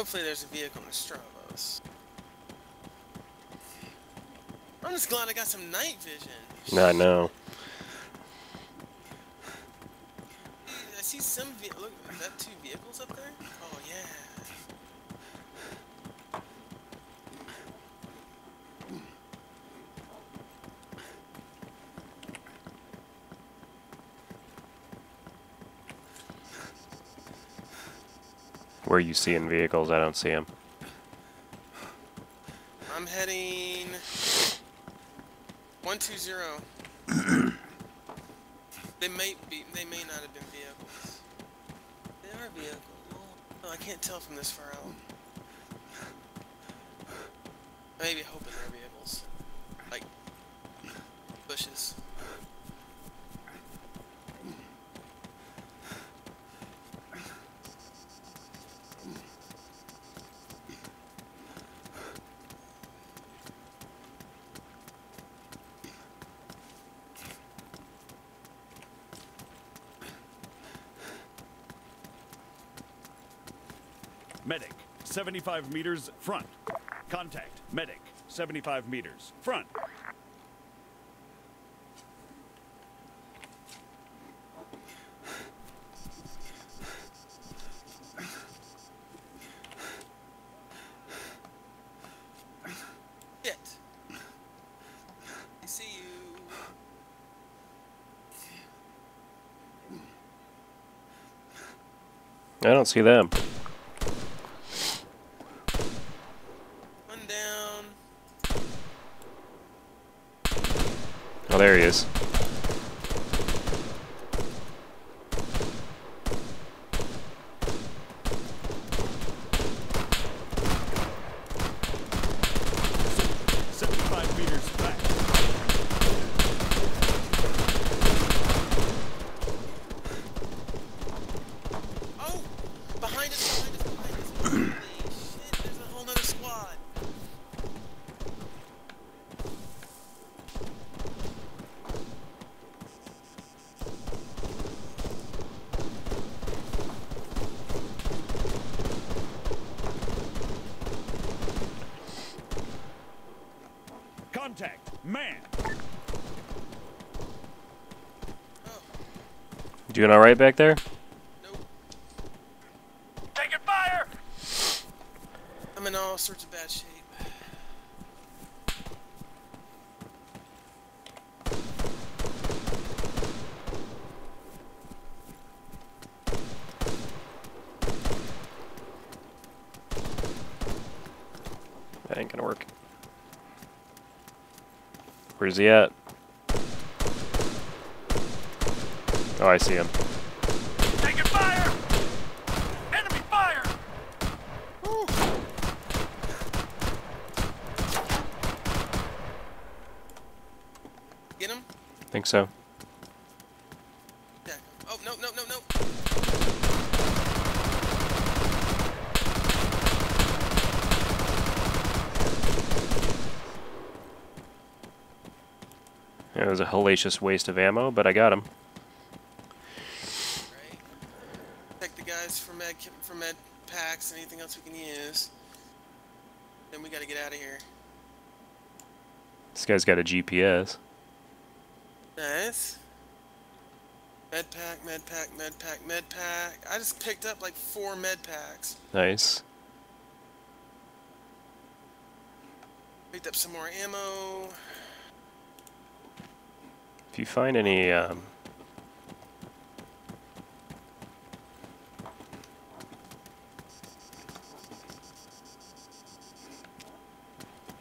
Hopefully there's a vehicle in Stavros. I'm just glad I got some night vision. I know. I see some ve- look, is that two vehicles up there? Oh yeah. Where are you seeing vehicles? I don't see them. I'm heading one two zero. they may be they may not have been vehicles. They are vehicles. I can't tell from this far out. I may be hoping they're vehicles. Like bushes. Medic, 75 meters front. Contact, medic, 75 meters front. Shit. I see you. I don't see them. One down. Oh, there he is. Seventy-five meters back. Oh! Behind us, behind us, behind us. Holy shit, there's a whole nother squad. Contact, man. Doing all right back there? nope. Taking fire! I'm in all sorts of bad shape. That ain't gonna work. Where's he at? Oh, I see him. Taking fire! Enemy fire! Woo. Get him? Think so. Yeah. Oh, no, no, no, no. It was a hellacious waste of ammo, but I got him. Right. Protect the guys for med for med packs, anything else we can use. Then we gotta get out of here. This guy's got a GPS. Nice. Med pack, med pack, med pack, med pack. I just picked up like four med packs. Nice. Picked up some more ammo. If you find any, um,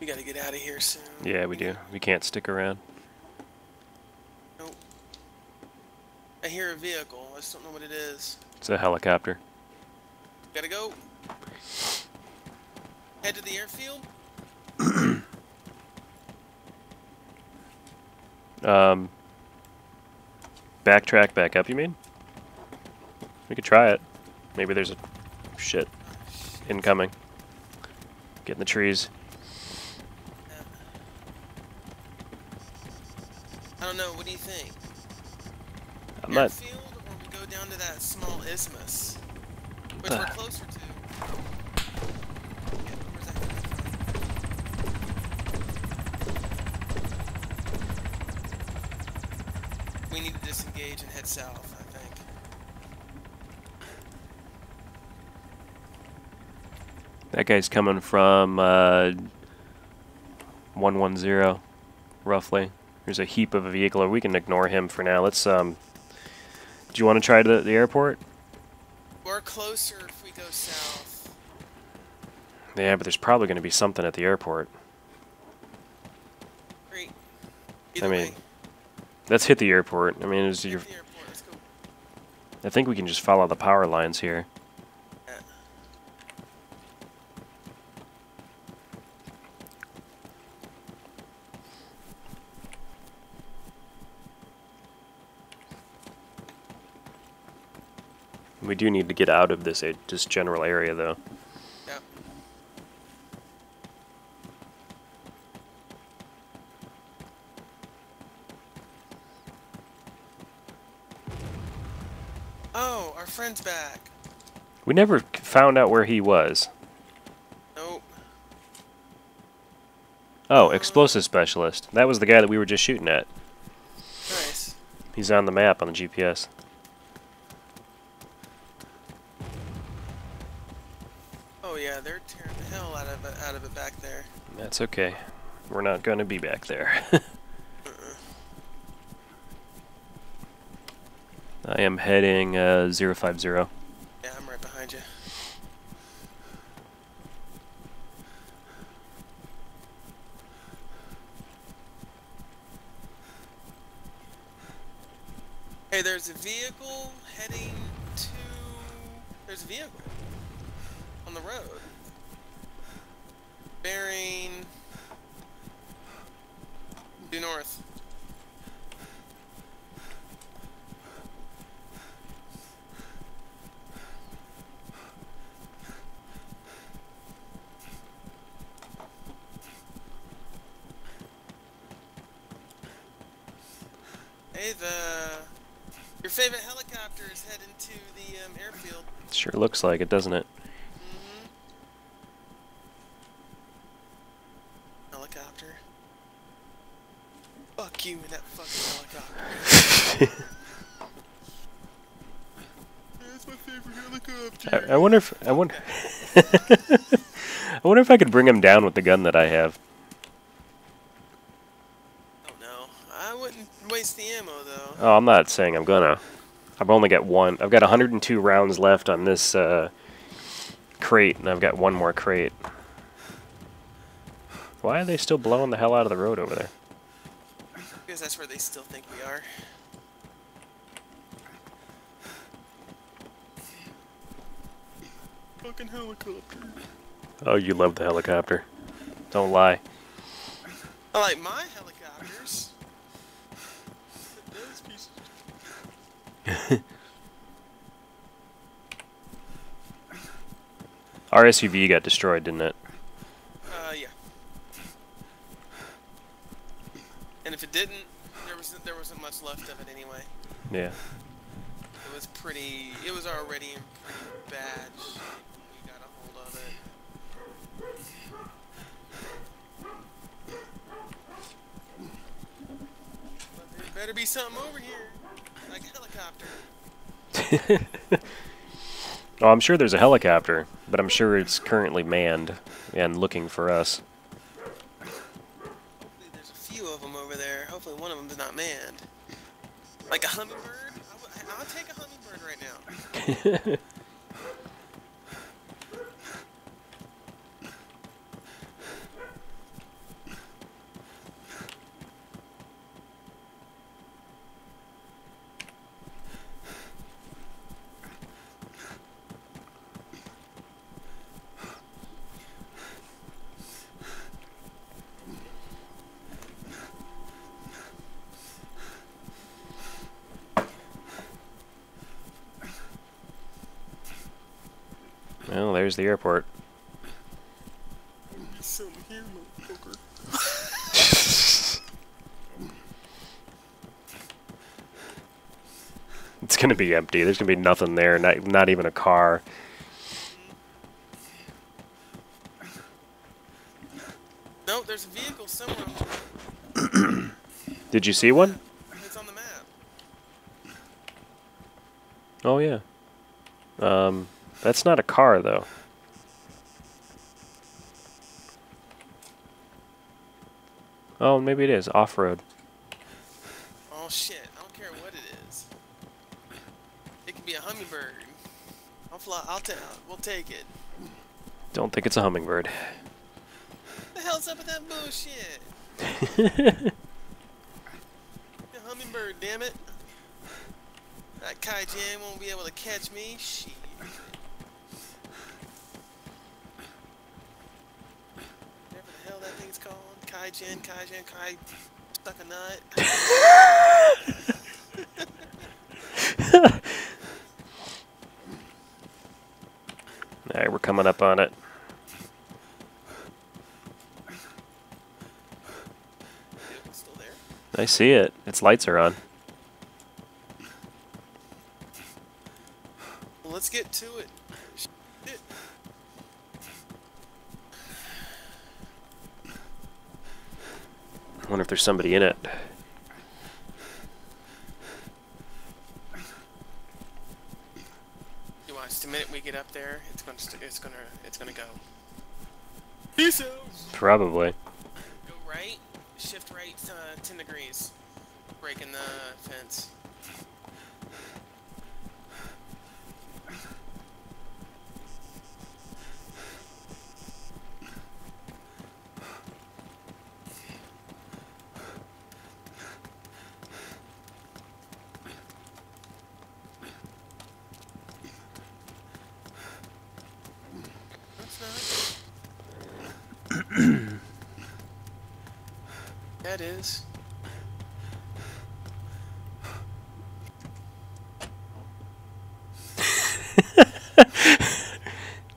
We gotta get out of here soon. yeah, we do. We can't stick around. Nope. I hear a vehicle. I just don't know what it is. It's a helicopter. Gotta go. Head to the airfield. Um, backtrack back up, you mean? We could try it. Maybe there's a shit incoming. Get in the trees. I don't know. What do you think? I'm not. Airfield, or we go down to that small isthmus, which the- we're closer to. We need to disengage and head south, I think. That guy's coming from uh, 110, roughly. There's a heap of a vehicle, or we can ignore him for now. Let's, um... Do you want to try the, the airport? We're closer if we go south. Yeah, but there's probably going to be something at the airport. Great. I mean, way, Let's hit the airport. I mean, it's your, the airport. Let's go. I think we can just follow the power lines here. Yeah. We do need to get out of this uh, this general area, though. Oh, our friend's back. We never found out where he was. Nope. Oh, explosive specialist. That was the guy that we were just shooting at. Nice. He's on the map on the GPS. Oh yeah, they're tearing the hell out of it, out of it back there. That's okay. We're not going to be back there. I am heading uh, 050. Yeah, I'm right behind you. Hey, there's a vehicle heading to. There's a vehicle on the road. Bearing. Due north. Hey, the. Your favorite is heading to the um, airfield. Sure looks like it, doesn't it? Mm-hmm. Helicopter. Fuck you and that fucking helicopter. That's my favorite helicopter. I, I wonder if I wonder. I wonder if I could bring him down with the gun that I have. Oh no, I wouldn't waste the ammo though. Oh, I'm not saying I'm gonna. I've only got one. I've got 102 rounds left on this uh, crate, and I've got one more crate. Why are they still blowing the hell out of the road over there? Because that's where they still think we are. Fucking helicopter. Oh, you love the helicopter. Don't lie. I like my helicopters. Our SUV got destroyed, didn't it? Oh, I'm sure there's a helicopter, but I'm sure it's currently manned and looking for us. Hopefully, there's a few of them over there. Hopefully, one of them is not manned. Like a hummingbird. I w- I'll take a hummingbird right now. Well, there's the airport. Here. It's gonna be empty. There's gonna be nothing there. Not not even a car. No, there's a vehicle somewhere. on the road. Did you see one? It's on the map. Oh yeah. Um, that's not a car though. Oh, maybe it is off-road. Oh shit! I don't care what it is. It could be a hummingbird. I'll fly. I'll ta- We'll take it. Don't think it's a hummingbird. What the hell's up with that bullshit? The hummingbird, damn it! That Kaijin won't be able to catch me. Shit. Whatever the hell that thing's called. Kaijin, Kaijin, Kai. Stuck a nut. Alright, we're coming up on it. It's still there. I see it. Its lights are on. Well, let's get to it. Shit. I wonder if there's somebody in it. You watch. The minute we get up there, it's gonna. St- it's gonna. It's gonna go. Peace out. Probably. Go right. Shift right. Uh, ten degrees. Breaking the fence. That's not. That is.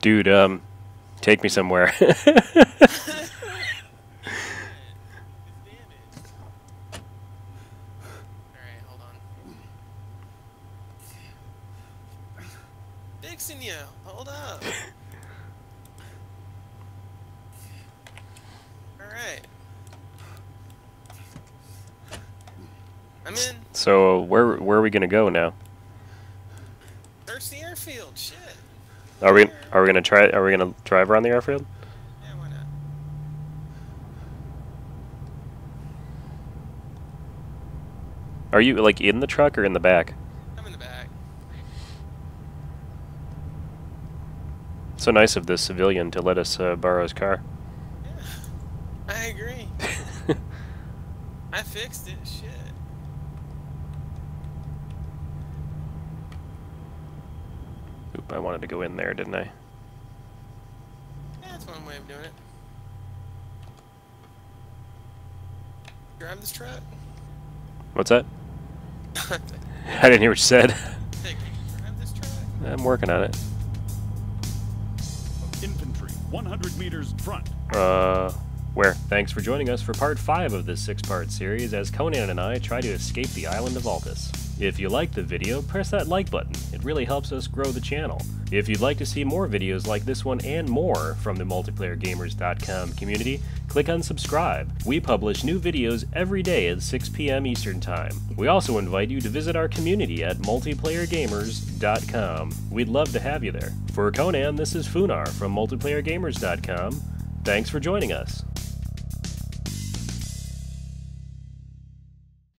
Dude, um, take me somewhere. Alright, hold on. Fixing you. Hold up. Alright. I'm in. so where where are we gonna go now? Search the airfield. Shit. Are we are we gonna try? Are we gonna drive around the airfield? Yeah, why not? Are you like in the truck or in the back? I'm in the back. So nice of this civilian to let us uh, borrow his car. Yeah. I agree. I fixed it. Shit. I wanted to go in there, didn't I? Yeah, that's one way of doing it. Drive this truck. What's that? I didn't hear what you said. Hey, can you drive this truck? I'm working on it. Infantry, 100 meters front. Uh, where? Thanks for joining us for part 5 of this 6-part series as Conan and I try to escape the island of Altis. If you liked the video, press that like button. It really helps us grow the channel. If you'd like to see more videos like this one and more from the multiplayergamers.com community, click on subscribe. We publish new videos every day at 6 p.m. Eastern Time. We also invite you to visit our community at multiplayergamers.com. We'd love to have you there. For Conan, this is Funar from multiplayergamers.com. Thanks for joining us.